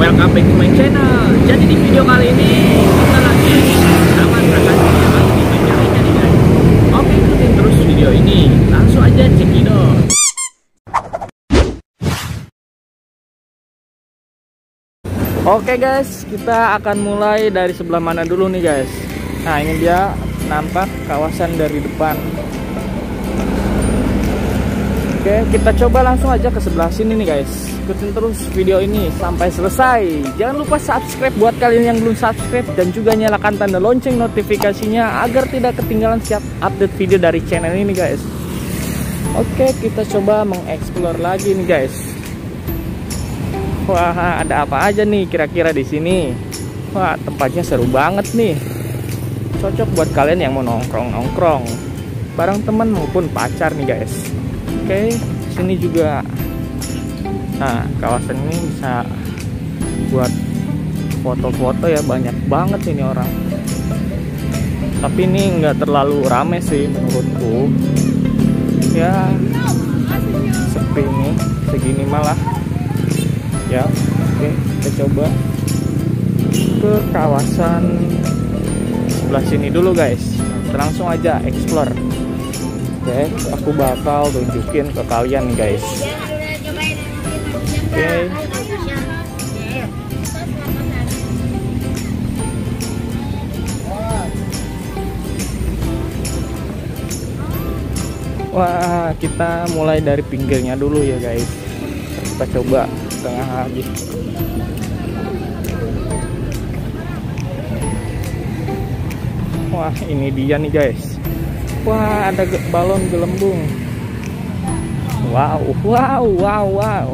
welcome back to my channel Jadi di video kali ini kita lagi sama yang lagi di Majalengka nih guys Oke ikutin terus video ini Langsung aja cekidot Oke guys, kita akan mulai dari sebelah mana dulu nih guys Nah ini dia nampak kawasan dari depan Oke, kita coba langsung aja ke sebelah sini nih guys. Ikutin terus video ini sampai selesai. Jangan lupa subscribe buat kalian yang belum subscribe dan juga nyalakan tanda lonceng notifikasinya agar tidak ketinggalan setiap update video dari channel ini guys. Oke, kita coba mengeksplor lagi nih guys. Wah, ada apa aja nih kira-kira di sini? Wah, tempatnya seru banget nih. Cocok buat kalian yang mau nongkrong-nongkrong bareng teman maupun pacar nih guys. Oke, sini juga. Nah, kawasan ini bisa buat foto-foto ya banyak banget ini orang. Tapi ini nggak terlalu rame sih menurutku. Ya, sepi nih, segini malah. Ya, oke, kita coba ke kawasan sebelah sini dulu guys. Kita langsung aja explore. Oke, aku bakal tunjukin ke kalian guys. Oke. Wah, kita mulai dari pinggirnya dulu ya guys. Kita coba tengah lagi. Wah, ini dia nih guys. Wah, ada balon gelembung. Wow, wow, wow, wow.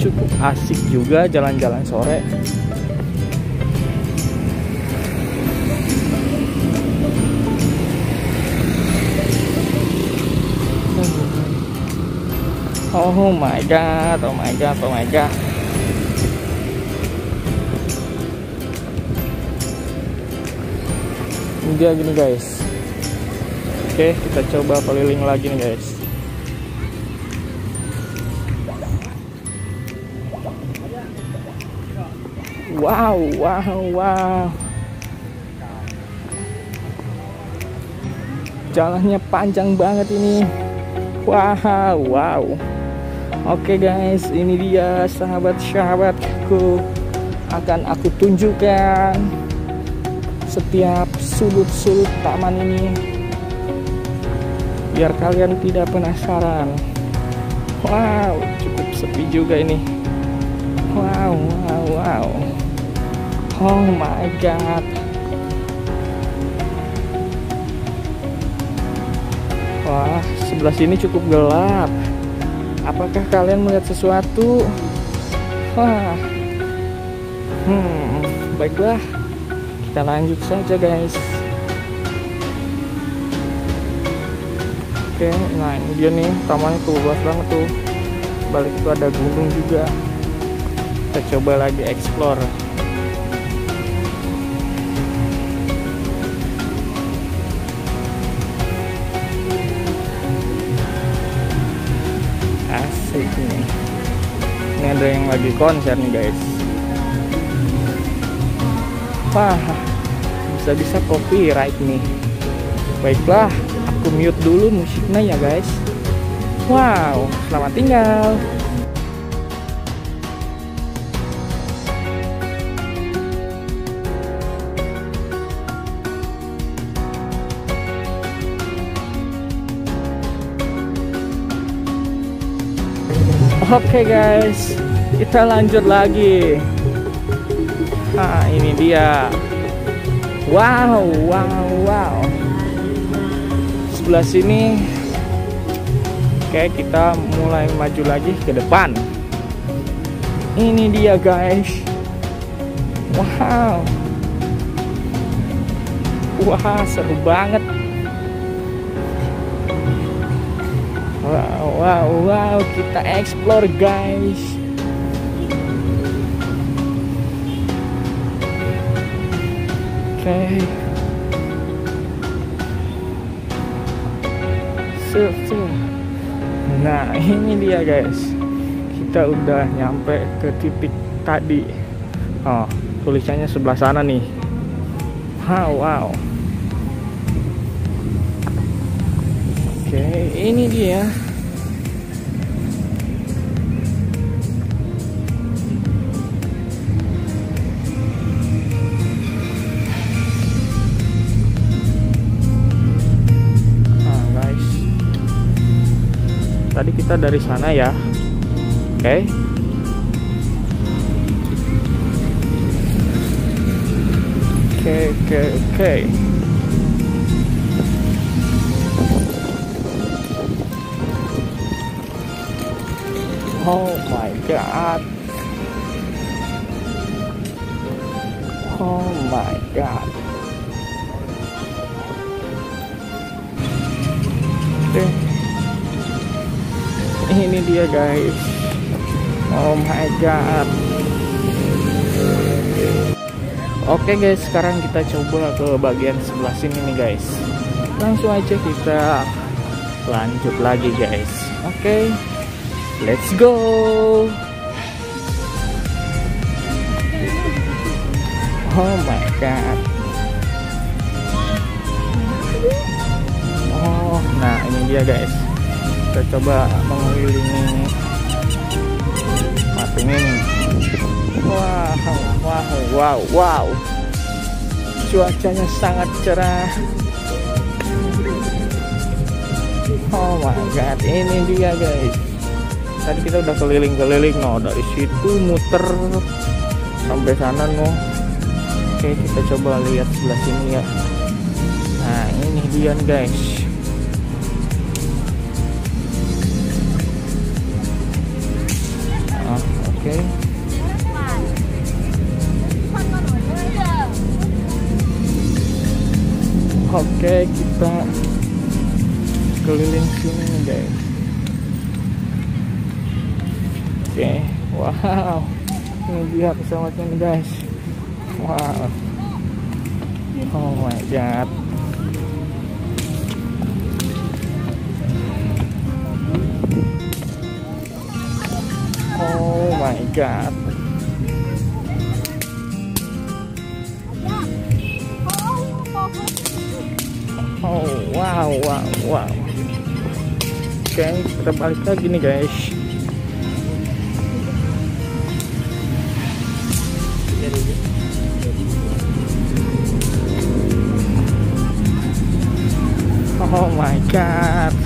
Cukup asik juga jalan-jalan sore. Oh my god, oh my god, oh my god. dia gini guys oke kita coba keliling lagi nih guys wow wow wow. Jalannya panjang banget ini. Wow wow. Oke guys ini dia sahabat-sahabatku. Akan aku tunjukkan setiap sudut-sudut taman ini. Biar kalian tidak penasaran. Wow cukup sepi juga ini. Wow wow wow oh my god. Wah sebelah sini cukup gelap. Apakah kalian melihat sesuatu? Wah. Hmm baiklah. Kita lanjut saja guys. Oke nah ini dia nih tamannya tuh luas banget tuh. Balik itu ada gunung juga. Kita coba lagi explore asik nih ini ada yang lagi konser nih guys Wah, bisa-bisa copyright nih. Baiklah, aku mute dulu musiknya ya guys. Wow, selamat tinggal. Oke okay guys, kita lanjut lagi. Nah, ini dia. Wow, wow, wow. Sebelah sini Oke, kita mulai maju lagi ke depan. Ini dia, guys. Wow. Wah, seru banget. Wow, wow, wow, kita explore, guys. Oke. Sip. Nah, ini dia, guys. kita udah nyampe ke titik tadi oh tulisannya sebelah sana nih wow wow oke ini dia tadi kita dari sana ya. Oke. Oke oke oke. Oh my god. Oh my god. Oke ini dia guys. Oh my god. Oke guys sekarang kita coba ke bagian sebelah sini nih guys. Langsung aja kita lanjut lagi guys. Oke let's go. Oh my god. Oh nah ini dia guys kita coba mengelilingi patung ini wow wow wow wow. Cuacanya sangat cerah. Oh my god ini dia guys. Tadi kita udah keliling-keliling no dari situ muter sampai sana no. Oke kita coba lihat sebelah sini ya. Nah ini dia guys oke. Oke kita keliling sini guys. Oke wow. Ini dia pesawatnya guys. Wow. Oh my god god. Oh wow wow wow. Oke, kita balik lagi nih guys. Oh my god.